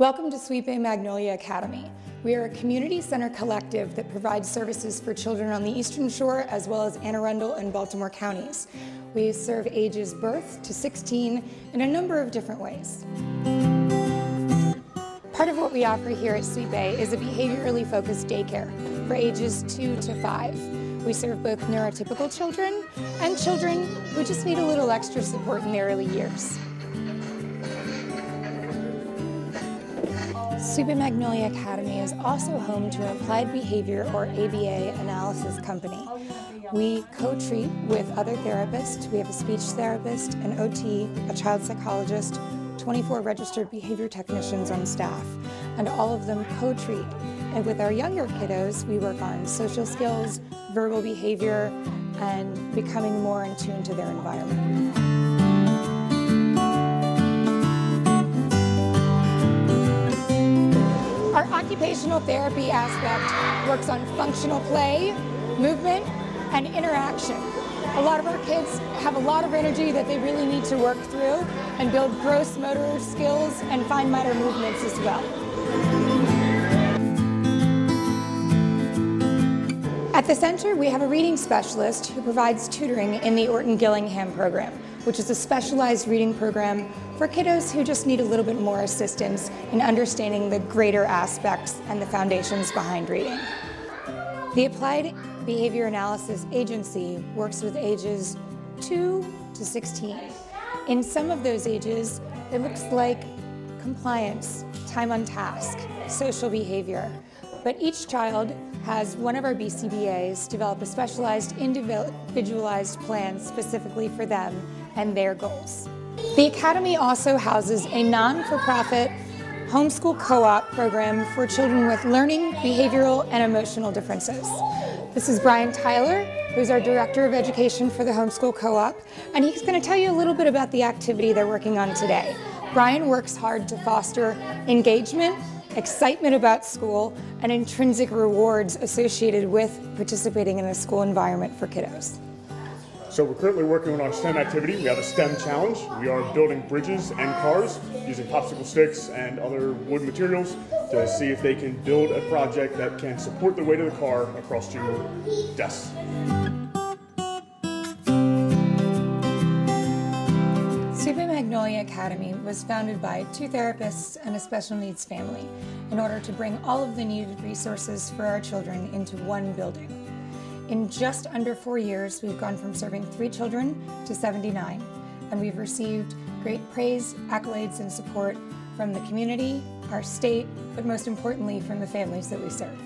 Welcome to Sweet Bay Magnolia Academy. We are a community center collective that provides services for children on the Eastern Shore as well as Anne Arundel and Baltimore counties. We serve ages birth to 16 in a number of different ways. Part of what we offer here at Sweet Bay is a behaviorally focused daycare for ages 2 to 5. We serve both neurotypical children and children who just need a little extra support in the early years. Sweet Bay Magnolia Academy is also home to an applied behavior or ABA analysis company. We co-treat with other therapists. We have a speech therapist, an OT, a child psychologist, 24 registered behavior technicians on staff, and all of them co-treat. And with our younger kiddos, we work on social skills, verbal behavior, and becoming more in tune to their environment. Occupational therapy aspect works on functional play, movement, and interaction. A lot of our kids have a lot of energy that they really need to work through and build gross motor skills and fine motor movements as well. At the center, we have a reading specialist who provides tutoring in the Orton Gillingham program, which is a specialized reading program for kiddos who just need a little bit more assistance in understanding the greater aspects and the foundations behind reading. The Applied Behavior Analysis Agency works with ages 2 to 16. In some of those ages, it looks like compliance, time on task, social behavior. But each child has one of our BCBAs develop a specialized individualized plan specifically for them and their goals. The Academy also houses a non-for-profit homeschool co-op program for children with learning, behavioral, and emotional differences. This is Brian Tyler, who's our Director of Education for the Homeschool Co-op, and he's going to tell you a little bit about the activity they're working on today. Brian works hard to foster engagement excitement about school, and intrinsic rewards associated with participating in a school environment for kiddos. So we're currently working on our STEM activity. We have a STEM challenge. We are building bridges and cars using popsicle sticks and other wood materials to see if they can build a project that can support the weight of the car across two desks. Magnolia Academy was founded by two therapists and a special needs family in order to bring all of the needed resources for our children into one building. In just under four years, we've gone from serving three children to 79, and we've received great praise, accolades, and support from the community, our state, but most importantly from the families that we serve.